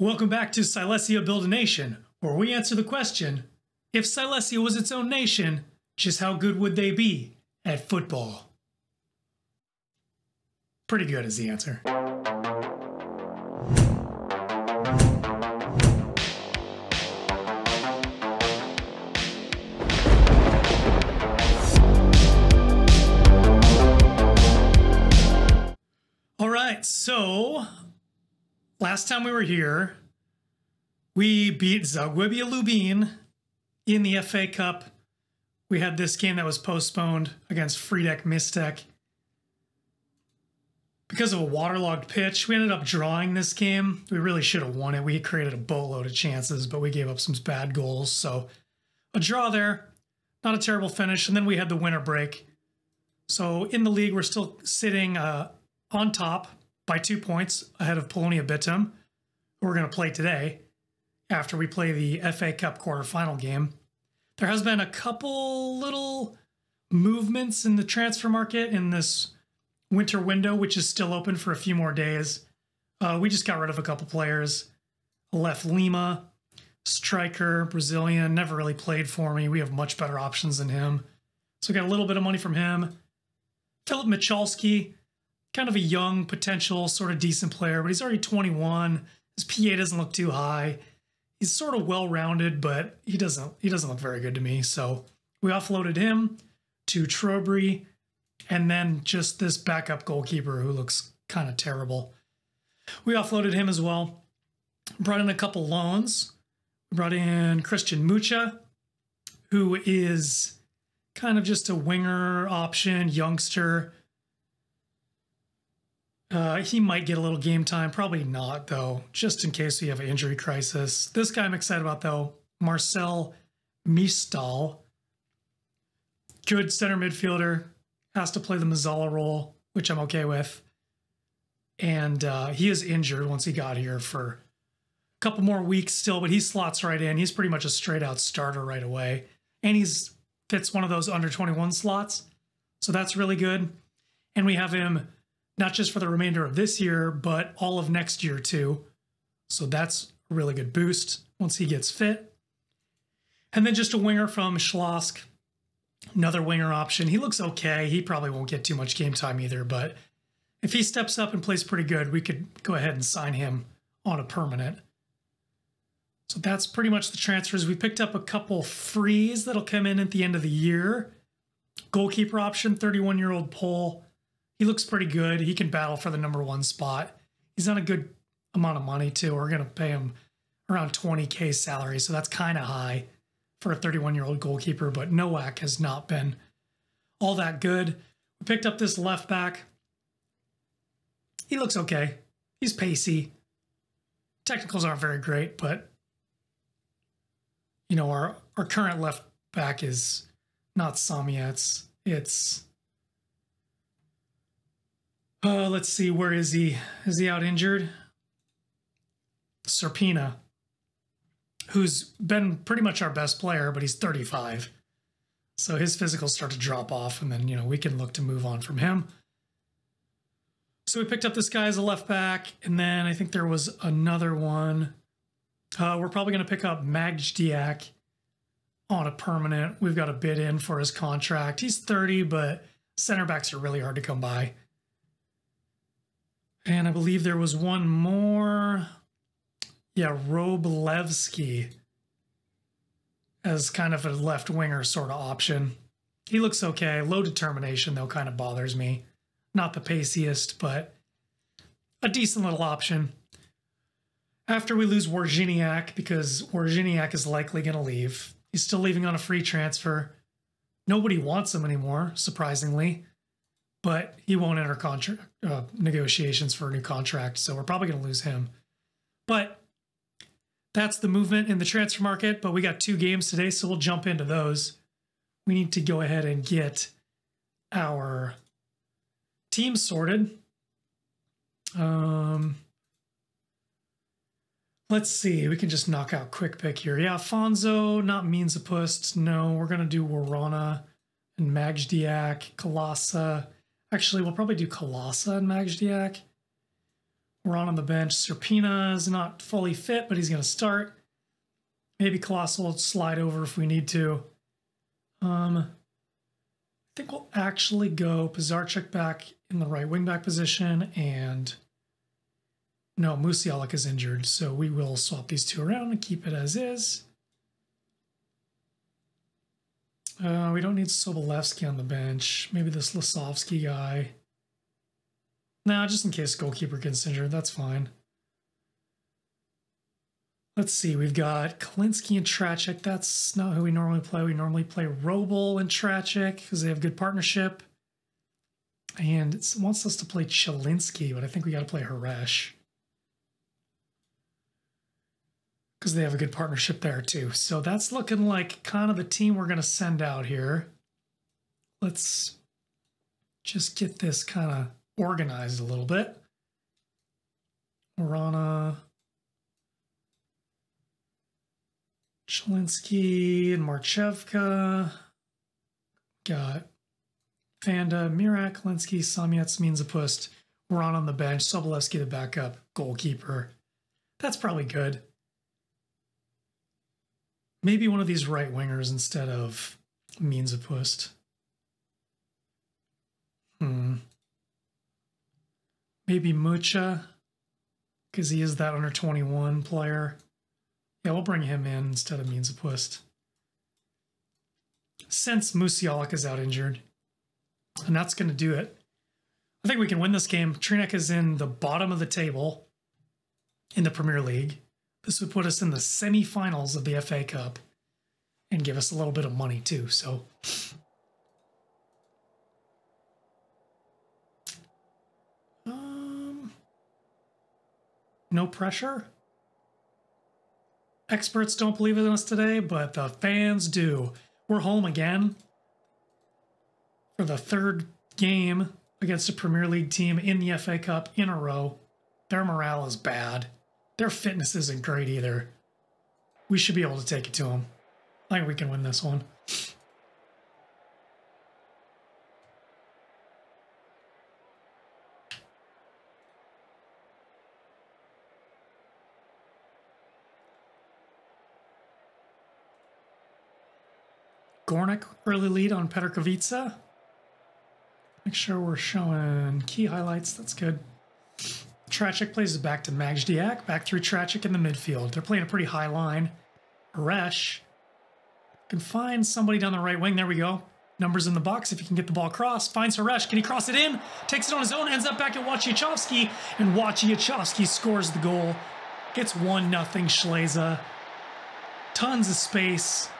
Welcome back to Silesia Build a Nation, where we answer the question if Silesia was its own nation, just how good would they be at football? Pretty good is the answer. Last time we were here, we beat Zagłębie Lubin in the FA Cup. We had this game that was postponed against Frýdek-Místek. Because of a waterlogged pitch, we ended up drawing this game. We really should have won it. We created a boatload of chances, but we gave up some bad goals. So a draw there, not a terrible finish. And then we had the winter break. So in the league, we're still sitting uh, on top by two points ahead of Polonia Bytom, who we're going to play today after we play the FA Cup quarterfinal game. There has been a couple little movements in the transfer market in this winter window, which is still open for a few more days. Uh, we just got rid of a couple players. Left Lima, striker, Brazilian, never really played for me. We have much better options than him. So we got a little bit of money from him. Philip Michalski, kind of a young, potential, sort of decent player, but he's already 21. His PA doesn't look too high. He's sort of well-rounded, but he doesn't he doesn't look very good to me. So we offloaded him to Trowbridge, and then just this backup goalkeeper who looks kind of terrible. We offloaded him as well. Brought in a couple loans. Brought in Christian Mucha, who is kind of just a winger option, youngster. Uh, he might get a little game time, probably not though, just in case we have an injury crisis. This guy I'm excited about though, Marcel Mistal. Good center midfielder, has to play the Mezzala role, which I'm okay with. And uh, he is injured once he got here for a couple more weeks still, but he slots right in. He's pretty much a straight out starter right away. And he's fits one of those under 21 slots. So that's really good. And we have him not just for the remainder of this year, but all of next year too. So that's a really good boost once he gets fit. And then just a winger from Śląsk, another winger option. He looks okay. He probably won't get too much game time either, but if he steps up and plays pretty good, we could go ahead and sign him on a permanent. So that's pretty much the transfers. We picked up a couple frees that'll come in at the end of the year. Goalkeeper option, 31 year old Pole. He looks pretty good. He can battle for the number one spot. He's on a good amount of money too. We're to pay him around 20K salary. So that's kind of high for a 31 year old goalkeeper. But Nowak has not been all that good. We picked up this left back. He looks okay. He's pacey. Technicals aren't very great, but you know, our our current left back is not Samia. It's it's uh let's see, where is he? Is he out injured? Serpina, who's been pretty much our best player, but he's 35. So his physicals start to drop off, and then you know we can look to move on from him. So we picked up this guy as a left back, and then I think there was another one. Uh, we're probably going to pick up Magdiak on a permanent. We've got a bid in for his contract. He's 30, but center backs are really hard to come by. And I believe there was one more. Yeah, Roblevsky as kind of a left winger sort of option. He looks okay. Low determination, though, kind of bothers me. Not the paciest, but a decent little option. After we lose Wawrzyniak, because Wawrzyniak is likely going to leave, he's still leaving on a free transfer. Nobody wants him anymore, surprisingly, but he won't enter contract uh, negotiations for a new contract, so we're probably going to lose him. But that's the movement in the transfer market. But we got two games today, so we'll jump into those. We need to go ahead and get our team sorted. Um, let's see. We can just knock out quick pick here. Yeah, Fonzo, not Meansapust. No, we're gonna do Warana and Magdiak, Kolasa. Actually, we'll probably do Kolasa and Magdiak. We're on the bench. Serpina is not fully fit, but he's going to start. Maybe Kolasa will slide over if we need to. Um, I think we'll actually go Pizarchuk back in the right wing back position and no, Musialik is injured, so we will swap these two around and keep it as is. Uh, we don't need Sobolevsky on the bench. Maybe this Lasovsky guy. Nah, just in case goalkeeper gets injured, that's fine. Let's see, we've got Kalinsky and Trachik. That's not who we normally play. We normally play Roble and Trachik because they have good partnership. And it wants us to play Chilinsky, but I think we got to play Haresh. Because they have a good partnership there too. So that's looking like kind of the team we're going to send out here. Let's just get this kind of organized a little bit. Rana, Chilinsky and Marchevka. Got Fanda, Mirak, Linsky, Samiec, Minzapust. We're on on the bench. Sobolewski, the backup goalkeeper. That's probably good. Maybe one of these right wingers instead of Minzapust. Hmm. Maybe Mucha, because he is that under 21 player. Yeah, we'll bring him in instead of Minzapust. Since Musialik is out injured. And that's going to do it. I think we can win this game. Trinec is in the bottom of the table in the Premier League. This would put us in the semifinals of the FA Cup and give us a little bit of money too. So um, no pressure. Experts don't believe in us today, but the fans do. We're home again for the third game against a Premier League team in the FA Cup in a row. Their morale is bad. Their fitness isn't great either. We should be able to take it to them. I think we can win this one. Gornik early lead on Petrkovica. Make sure we're showing key highlights. That's good. Trachik plays it back to Majdiak, back through Trachik in the midfield. They're playing a pretty high line. Resh can find somebody down the right wing. There we go. Numbers in the box if he can get the ball across. Finds Haresh. Can he cross it in? Takes it on his own. Ends up back at Wojciechowski. And Wojciechowski scores the goal. Gets 1 nothing Ślęza. Tons of space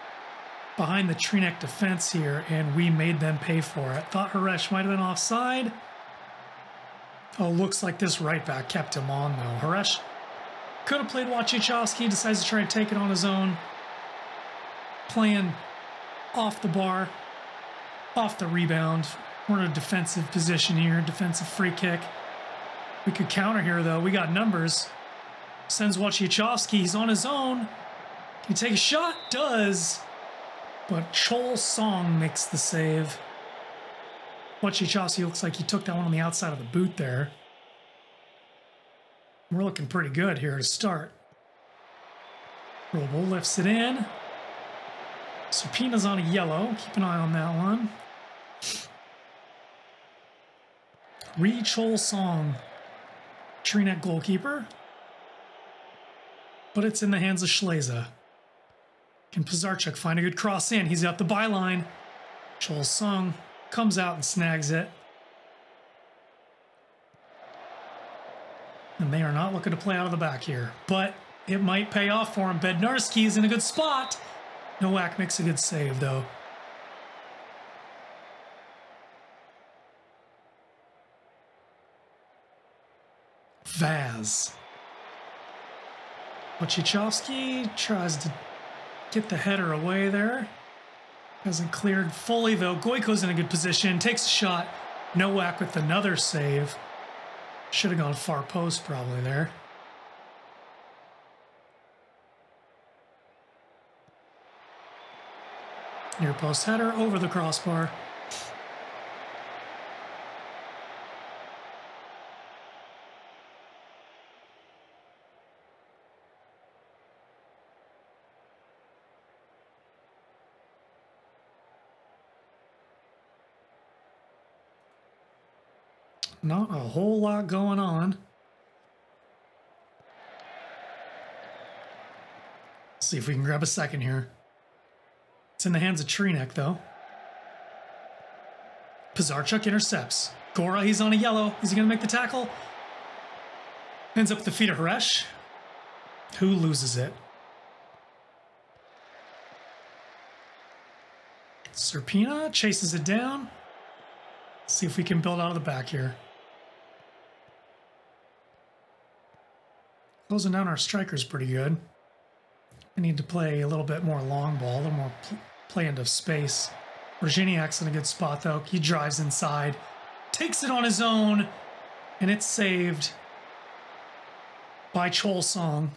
behind the Trinec defense here, and we made them pay for it. Thought Haresh might have been offside. Oh, looks like this right back kept him on, though. Haresh could have played Wojciechowski. Decides to try and take it on his own playing off the bar, off the rebound. We're in a defensive position here, defensive free kick. We could counter here, though. We got numbers. Sends Wojciechowski. He's on his own. Can he take a shot? Does. But Chol Song makes the save. Wojciechowski looks like he took that one on the outside of the boot there. We're looking pretty good here to start. Robo lifts it in. Serpina's on a yellow. Keep an eye on that one. Ri Chol Song, Trinec goalkeeper. But it's in the hands of Ślęza. Can Pizarchuk find a good cross in? He's got the byline. Chol Song comes out and snags it. And they are not looking to play out of the back here. But it might pay off for him. Bednarski is in a good spot. Nowak makes a good save, though. Vaz. Wojciechowski tries to get the header away there. Hasn't cleared fully, though. Goiko's in a good position. Takes a shot. Nowak with another save. Should have gone far post probably there. Near post header over the crossbar. not a whole lot going on. see if we can grab a second here. It's in the hands of Trinec, though. Pizarchuk intercepts. Gora, he's on a yellow. Is he going to make the tackle? Ends up at the feet of Haresh. Who loses it? Serpina chases it down. See if we can build out of the back here. Closing down our strikers pretty good. I need to play a little bit more long ball, a little more pl play into space. Wawrzyniak's in a good spot though. He drives inside, takes it on his own, and it's saved by Chol Song.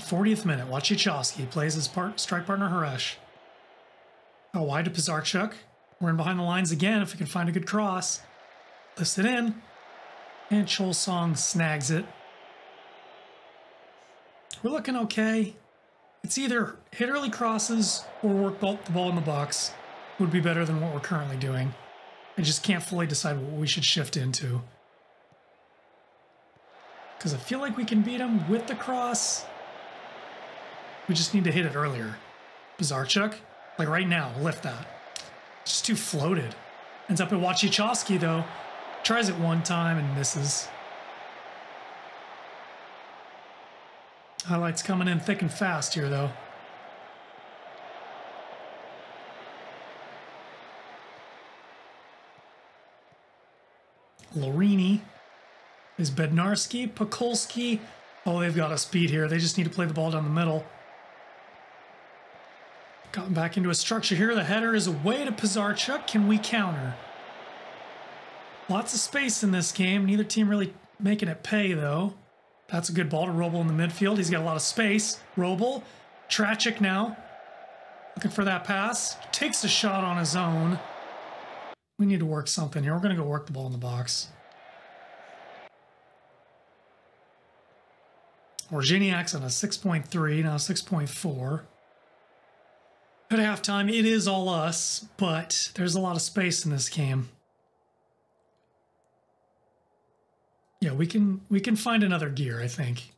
40th minute, Wojciechowski plays his part, strike partner Haresh. Oh, wide to Pizarchuk. We're in behind the lines again if we can find a good cross. Lifts it in. And Chol Song snags it. We're looking okay. It's either hit early crosses or work the ball in the box would be better than what we're currently doing. I just can't fully decide what we should shift into. Because I feel like we can beat him with the cross. We just need to hit it earlier. Pizarchuk, like right now, lift that. Just too floated. Ends up at Wojciechowski, though. Tries it one time and misses. Highlights coming in thick and fast here though. Lorini is Bednarski, Pokolsky. Oh, they've got a speed here. They just need to play the ball down the middle. Gotten back into a structure here. The header is away to Pizarchuk. Can we counter? Lots of space in this game. Neither team really making it pay, though. That's a good ball to Roble in the midfield. He's got a lot of space. Roble, Trachik now. Looking for that pass. Takes a shot on his own. We need to work something here. We're going to go work the ball in the box. Wawrzyniak's on a 6.3, now 6.4. At halftime, it is all us, but there's a lot of space in this game. Yeah, we can we can find another gear, I think.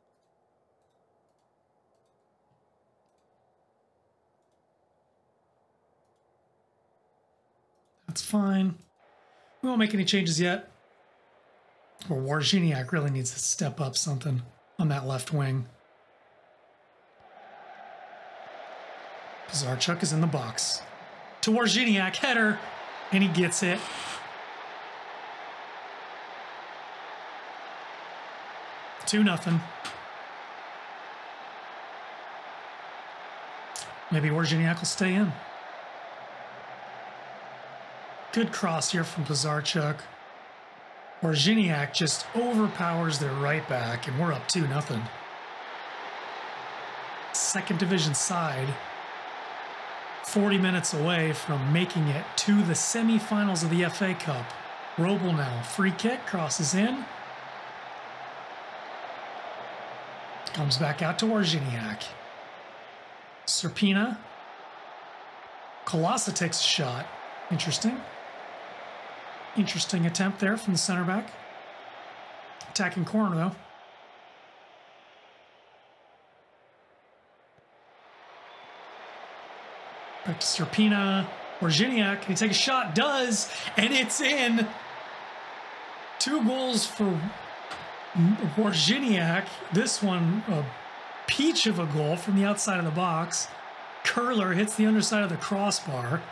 That's fine. We won't make any changes yet. Or Wawrzyniak really needs to step up something on that left wing. Zarchuk is in the box. To Wawrzyniak, header, and he gets it. Two nothing. Maybe Wawrzyniak will stay in. Good cross here from Pizarchuk. Wawrzyniak just overpowers their right back, and we're up 2 nothing. Second division side 40 minutes away from making it to the semifinals of the FA Cup. Roble now, free kick, crosses in. Comes back out to Wawrzyniak. Serpina. Kolasa takes a shot. Interesting. Interesting attempt there from the center back. Attacking corner though. Serpina. Wawrzyniak, can he take a shot? Does, and it's in. Two goals for Wawrzyniak. This one, a peach of a goal from the outside of the box. Curler hits the underside of the crossbar.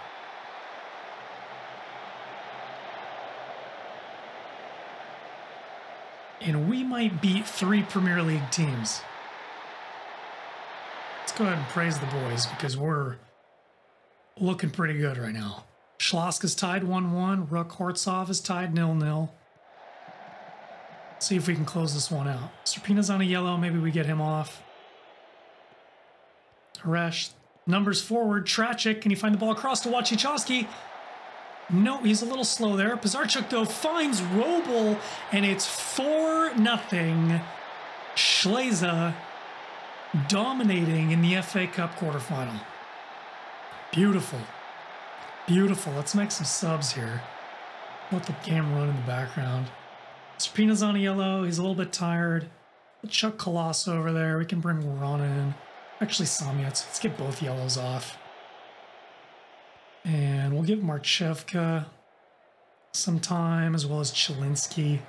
And we might beat three Premier League teams. Let's go ahead and praise the boys because we're looking pretty good right now. Schlosska's tied 1-1. Ruch Chorzów is tied 0-0. See if we can close this one out. Serpina's on a yellow. Maybe we get him off. Haresh. Numbers forward. Trachik. Can he find the ball across to Wojciechowski? No, he's a little slow there. Pizarchuk, though, finds Roble, and it's 4 nothing. Ślęza dominating in the FA Cup quarterfinal. Beautiful. Beautiful. Let's make some subs here. Let the game run in the background. Serpina's on yellow. He's a little bit tired. Chuck Kolasa over there. We can bring Warana in. Actually, Samiec. Let's get both yellows off. And we'll give Marchevka some time, as well as Chilinsky.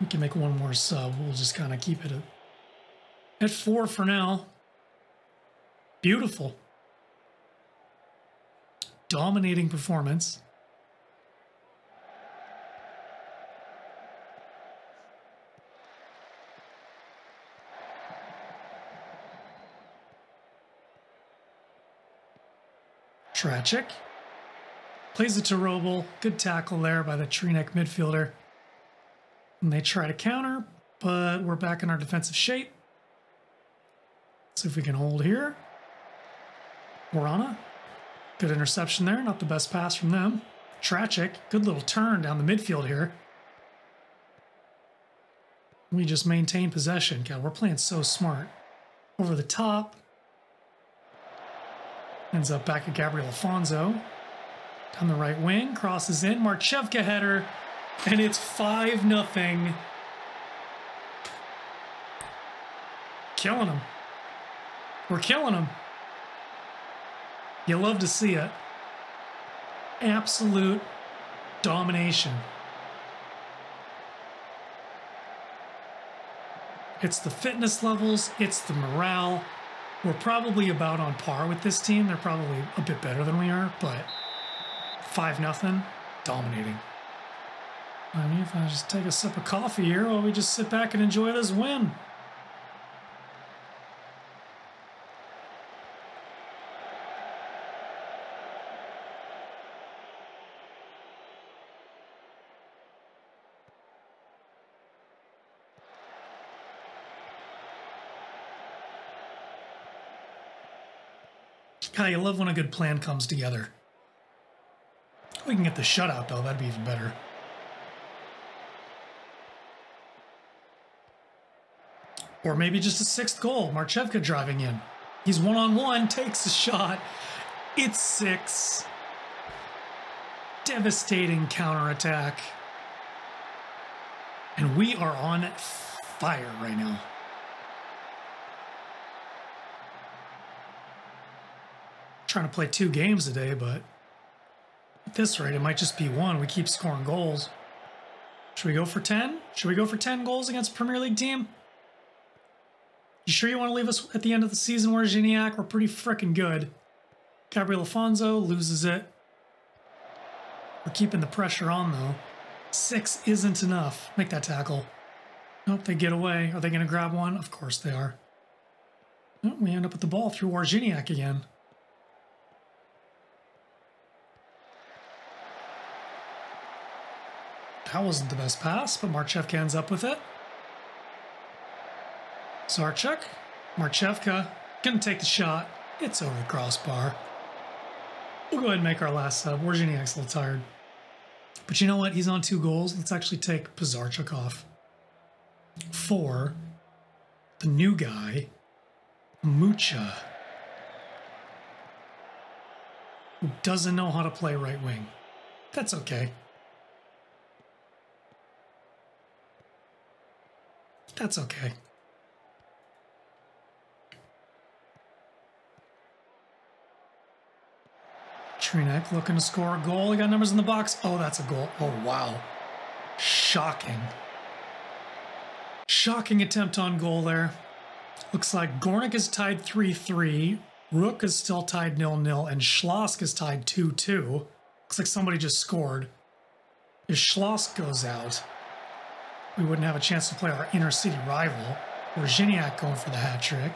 We can make one more sub. We'll just kind of keep it at four for now. Beautiful. Dominating performance. Trachik. Plays it to Roble. Good tackle there by the Trinec midfielder. And they try to counter, but we're back in our defensive shape. See if we can hold here. Warana. Good interception there. Not the best pass from them. Trachik. Good little turn down the midfield here. We just maintain possession. God, we're playing so smart. Over the top. Ends up back at Gabriel Afonso. Down the right wing, crosses in, Marchevka header, and it's 5 nothing. Killing him. We're killing him. You love to see it. Absolute domination. It's the fitness levels, it's the morale, we're probably about on par with this team. They're probably a bit better than we are, but 5 nothing, dominating. I mean, if I just take a sip of coffee here while we just sit back and enjoy this win. God, you love when a good plan comes together. We can get the shutout, though. That'd be even better. Or maybe just a sixth goal. Marchevka driving in. He's one-on-one, -on -one, takes a shot. It's six. Devastating counterattack. And we are on fire right now. Trying to play two games a day, but at this rate, it might just be one. We keep scoring goals. Should we go for 10? Should we go for 10 goals against Premier League team? You sure you want to leave us at the end of the season Gignac? We're pretty freaking good. Gabriel Afonso loses it. We're keeping the pressure on, though. Six isn't enough. Make that tackle. Nope, they get away. Are they going to grab one? Of course they are. We end up with the ball through Wawrzyniak again. That wasn't the best pass, but Marchevka ends up with it. Zarchuk, Marchevka, gonna take the shot. It's over the crossbar. We'll go ahead and make our last sub. Wawrzyniak's a little tired. But you know what? He's on two goals. Let's actually take Pizarchuk off. For the new guy, Mucha, who doesn't know how to play right wing. That's okay. That's okay. Trinec looking to score a goal. He got numbers in the box. Oh, that's a goal. Oh, wow. Shocking. Shocking attempt on goal there. Looks like Gornik is tied 3-3. Rook is still tied 0-0. And Śląsk is tied 2-2. Looks like somebody just scored. If Śląsk goes out, we wouldn't have a chance to play our inner city rival. Wawrzyniak going for the hat trick.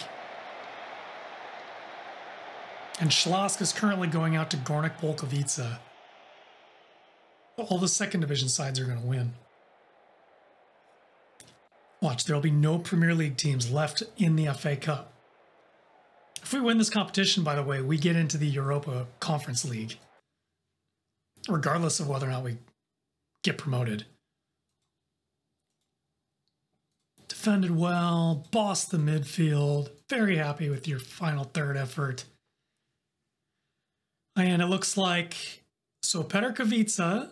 And Śląsk is currently going out to Gornik Polkowice. All the second division sides are going to win. Watch, there'll be no Premier League teams left in the FA Cup. If we win this competition, by the way, we get into the Europa Conference League, regardless of whether or not we get promoted. Defended well, bossed the midfield. Very happy with your final third effort. And it looks like so Petr Kvica,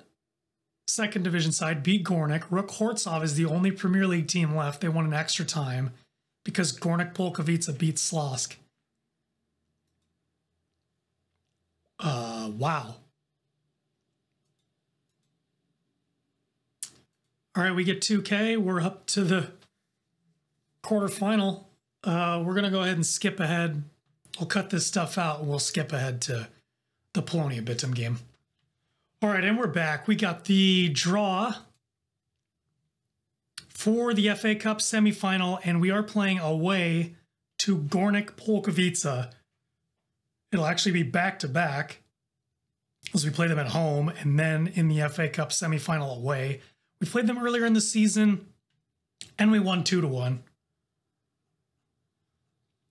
second division side, beat Gornik. Ruch Chorzów is the only Premier League team left. They won an extra time because Gornik Polkowice beat Śląsk. Uh, wow. All right, we get 2K. We're up to the quarterfinal. Uh, we're going to go ahead and skip ahead. We'll cut this stuff out and we'll skip ahead to the Polonia Bytom game. All right, and we're back. We got the draw for the FA Cup semifinal, and we are playing away to Gornik Polkowice. It'll actually be back to back as we play them at home and then in the FA Cup semifinal away. We played them earlier in the season and we won 2 to 1.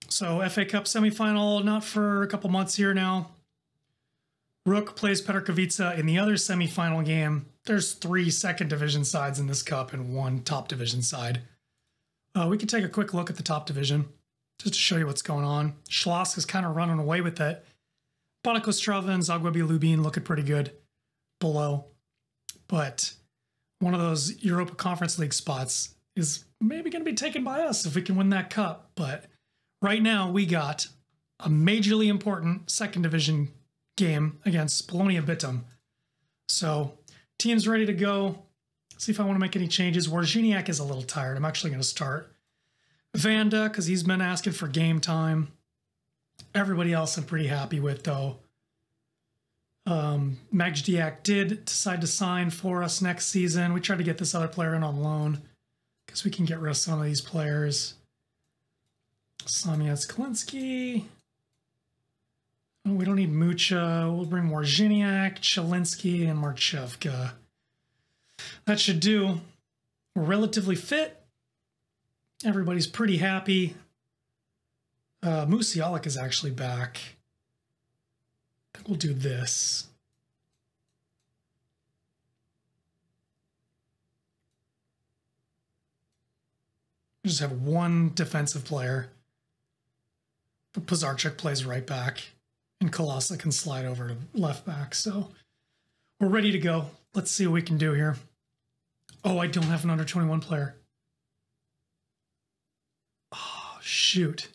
So FA Cup semifinal not for a couple months here now. Rook plays Petr Kvica in the other semifinal game. There's three second division sides in this cup and one top division side. Uh, we can take a quick look at the top division just to show you what's going on. Śląsk is kind of running away with it. Banik Ostrava and Zagłębie Lubin looking pretty good below. But one of those Europa Conference League spots is maybe going to be taken by us if we can win that cup. But right now, we got a majorly important second division game against Polonia Bytom. So team's ready to go. See if I want to make any changes. Wawrzyniak is a little tired. I'm actually going to start Vanda because he's been asking for game time. Everybody else I'm pretty happy with though. Um, Magdiak did decide to sign for us next season. We tried to get this other player in on loan because we can get rid of some of these players. Samiec Kalinsky. Oh, we don't need Mucha. We'll bring Wawrzyniak, Chilinsky, and Marchevka. That should do. We're relatively fit. Everybody's pretty happy. Uh, Musialik is actually back. I think we'll do this. just have one defensive player. But plays right back and Kolasa can slide over to left back. So we're ready to go. Let's see what we can do here. Oh, I don't have an under 21 player. Oh, shoot.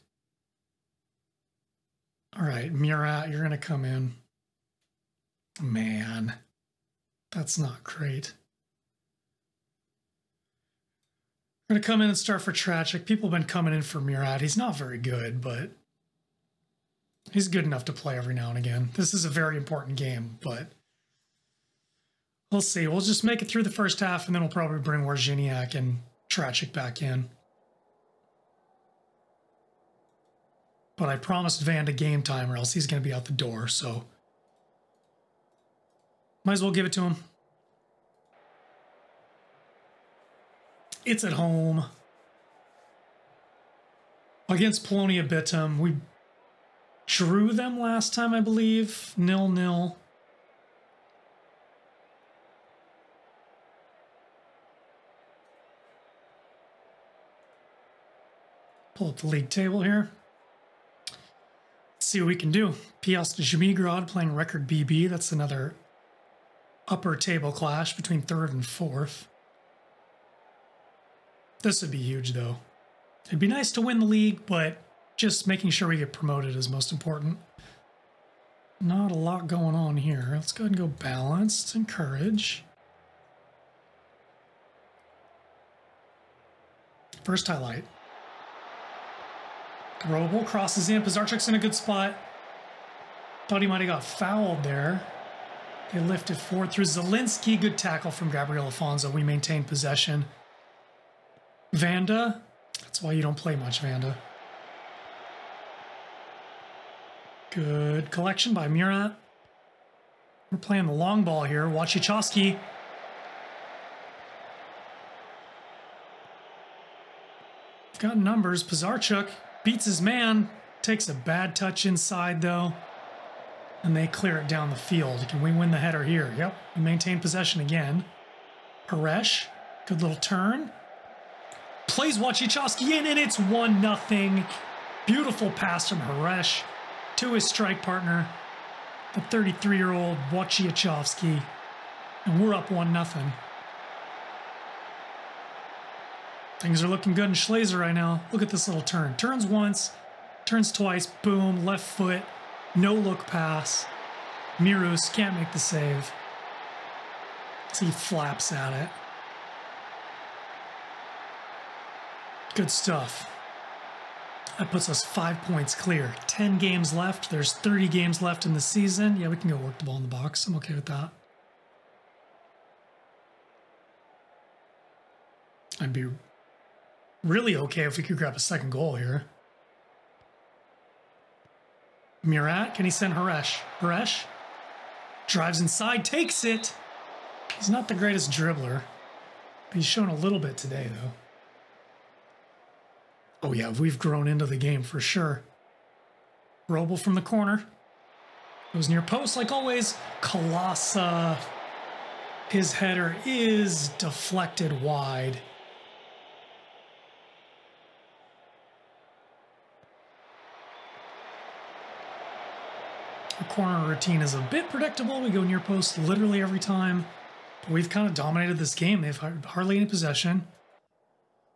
All right, Murat, you're going to come in. Man, that's not great. We're going to come in and start for Trachik. People have been coming in for Murat. He's not very good, but He's good enough to play every now and again. This is a very important game, but we'll see. We'll just make it through the first half, and then we'll probably bring Wawrzyniak and Trachik back in. But I promised Van to game time, or else he's going to be out the door, so might as well give it to him. It's at home. Against Polonia Bytom, we drew them last time, I believe. Nil nil. Pull up the league table here. Let's see what we can do. Piast Żmigród playing record BB. That's another upper table clash between third and fourth. This would be huge, though. It'd be nice to win the league, but just making sure we get promoted is most important. Not a lot going on here. Let's go ahead and go balanced and courage. First highlight. Grobel crosses in. Pizarchuk's in a good spot. Thought he might have got fouled there. They lifted forward through Zielinski. Good tackle from Gabriel Afonso. We maintain possession. Vanda. That's why you don't play much, Vanda. Good collection by Murat. We're playing the long ball here. Wojciechowski. Got numbers. Pizarchuk beats his man. Takes a bad touch inside, though. And they clear it down the field. Can we win the header here? Yep. We maintain possession again. Haresh. Good little turn. Plays Wojciechowski in, and it's 1 nothing. Beautiful pass from Haresh to his strike partner, the 33 year old Wojciechowski. And we're up 1 nothing. Things are looking good in Ślęza right now. Look at this little turn. Turns once, turns twice, boom, left foot, no look pass. Mirus can't make the save. So he flaps at it. Good stuff. That puts us five points clear. 10 games left. There's 30 games left in the season. Yeah, we can go work the ball in the box. I'm okay with that. I'd be really okay if we could grab a second goal here. Murat, can he send Haresh? Haresh drives inside, takes it. He's not the greatest dribbler, he's shown a little bit today, though. Oh, yeah, we've grown into the game for sure. Roble from the corner. Goes near post, like always. Kolasa. His header is deflected wide. Our corner routine is a bit predictable. We go near post literally every time. But we've kind of dominated this game. They've hardly any possession.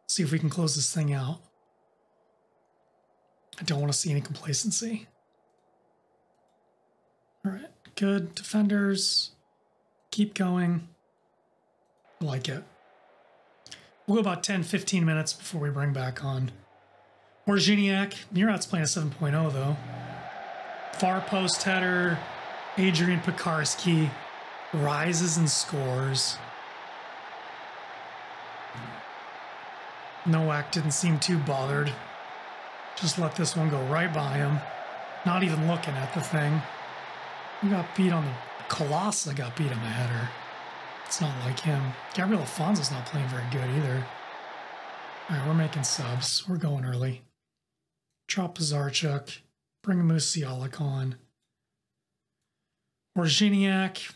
see if we can close this thing out. I don't want to see any complacency. All right, good. Defenders, keep going. I like it. We'll go about 10, 15 minutes before we bring back on Wawrzyniak. Murat's playing a 7.0 though. Far post header. Adrian Pekarski rises and scores. Nowak didn't seem too bothered. Just let this one go right by him. Not even looking at the thing. He got beat on the Kolasa got beat on the header. It's not like him. Gabriel Afonso's not playing very good either. All right, we're making subs. We're going early. Drop Zarchuk. Bring Musialik on. Wawrzyniak,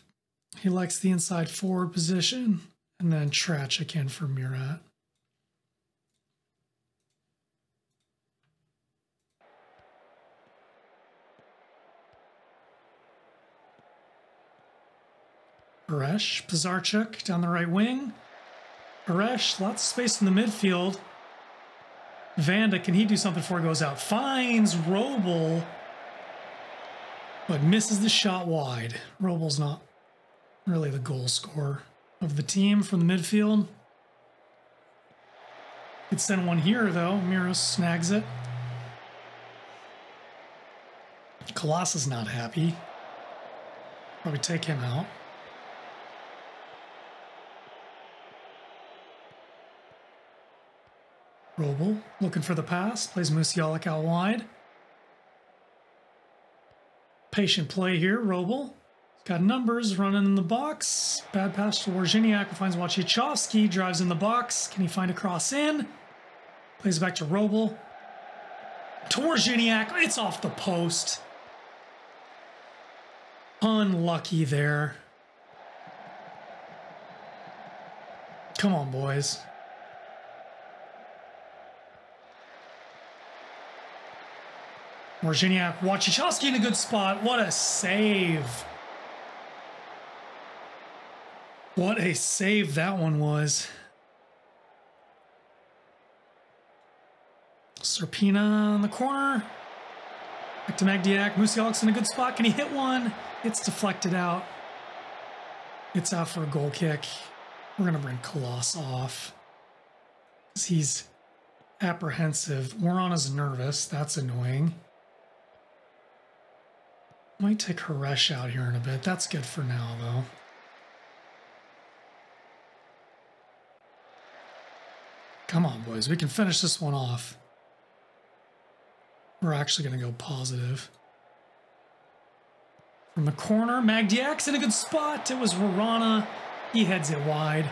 he likes the inside forward position. And then Trachik in for Murat. Baresh, Pizarchuk down the right wing. Baresh, lots of space in the midfield. Vanda, can he do something before he goes out? Finds Roble, but misses the shot wide. Roble's not really the goal scorer of the team from the midfield. Could send one here, though. Miros snags it. Colossus not happy. Probably take him out. Roble looking for the pass, plays Musialik out wide. Patient play here, Roble. Got numbers running in the box. Bad pass to Wojciechowski, finds Wojciechowski, drives in the box. Can he find a cross in? Plays back to Roble. To Wojciechowski, it's off the post. Unlucky there. Come on, boys. Marciniak, Wojciechowski in a good spot. What a save. What a save that one was. Serpina on the corner. Back to Magdiak. Musialik's in a good spot. Can he hit one? It's deflected out. It's out for a goal kick. We're going to bring Koloss off. He's apprehensive. Is nervous. That's annoying. Might take Haresh out here in a bit. That's good for now, though. Come on, boys. We can finish this one off. We're actually going to go positive. From the corner, Magdiak's in a good spot. It was Rarana. He heads it wide.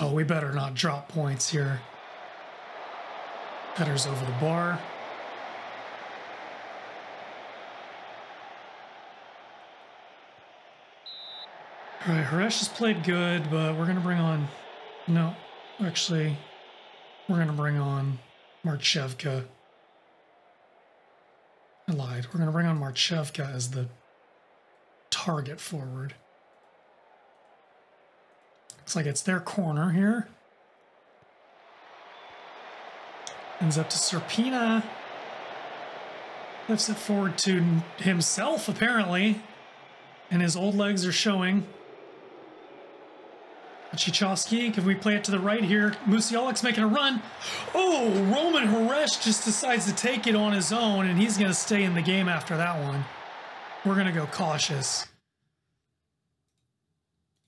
Oh, we better not drop points here. Headers over the bar. All right, Haresh has played good, but we're going to bring on... No, actually, we're going to bring on Marchevka. I lied. We're going to bring on Marchevka as the target forward. Looks like it's their corner here. Ends up to Serpina. Lifts it forward to himself, apparently. And his old legs are showing. Chichovsky, can we play it to the right here? Musialik's making a run. Oh, Roman Haresh just decides to take it on his own, and he's going to stay in the game after that one. We're going to go cautious.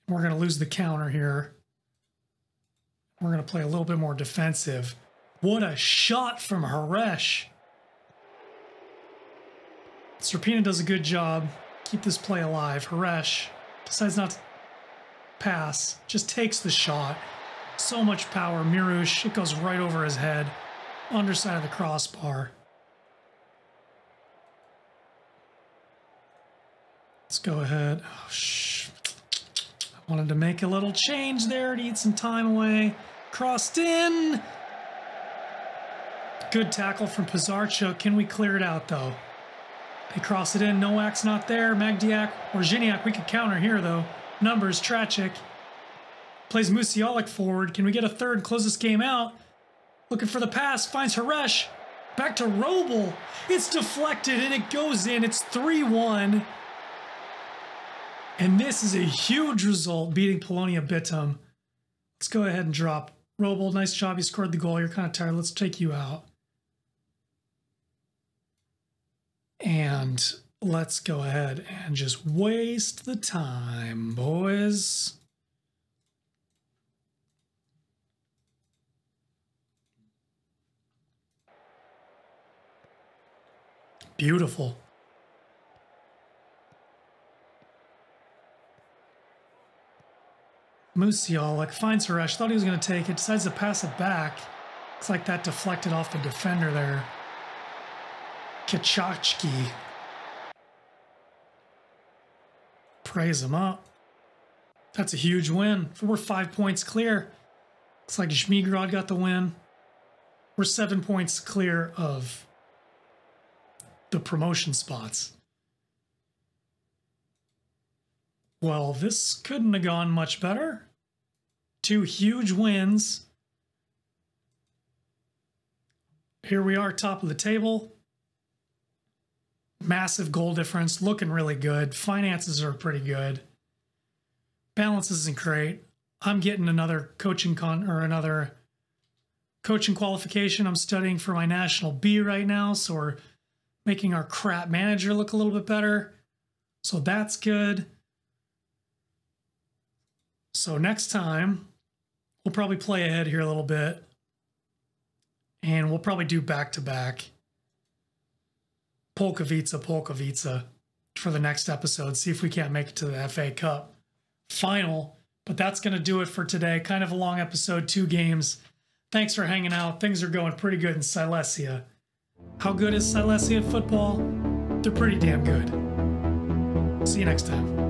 We're going to lose the counter here. We're going to play a little bit more defensive. What a shot from Haresh. Serpina does a good job. Keep this play alive. Haresh decides not to pass. Just takes the shot. So much power. Mirush, it goes right over his head. Underside of the crossbar. Let's go ahead. Oh. I wanted to make a little change there to eat some time away. Crossed in. Good tackle from Pizarchuk. Can we clear it out, though? They cross it in. Nowak's not there. Magdiak or Gignac. We could counter here, though. Numbers, Trachik. Plays Musialik forward. Can we get a third close this game out? Looking for the pass. Finds Haresh. Back to Roble. It's deflected and it goes in. It's 3-1. And this is a huge result, beating Polonia Bytom. Let's go ahead and drop. Roble, nice job. You scored the goal. You're kind of tired. Let's take you out. And let's go ahead and just waste the time, boys. Beautiful. Musialik finds Haresh, thought he was going to take it, decides to pass it back. Looks like that deflected off the defender there. Kachachki. Praise him up. That's a huge win. We're five points clear. Looks like Żmigród got the win. We're seven points clear of the promotion spots. Well, this couldn't have gone much better. Two huge wins. Here we are, top of the table. Massive goal difference, looking really good. Finances are pretty good. Balance isn't great. I'm getting another coaching con or another coaching qualification. I'm studying for my national B right now, so we're making our crap manager look a little bit better. So that's good. So next time, we'll probably play ahead here a little bit. And we'll probably do back to back. Polkowice, Polkowice for the next episode. See if we can't make it to the FA Cup final. But that's going to do it for today. Kind of a long episode, two games. Thanks for hanging out. Things are going pretty good in Silesia. How good is Silesia football? They're pretty damn good. See you next time.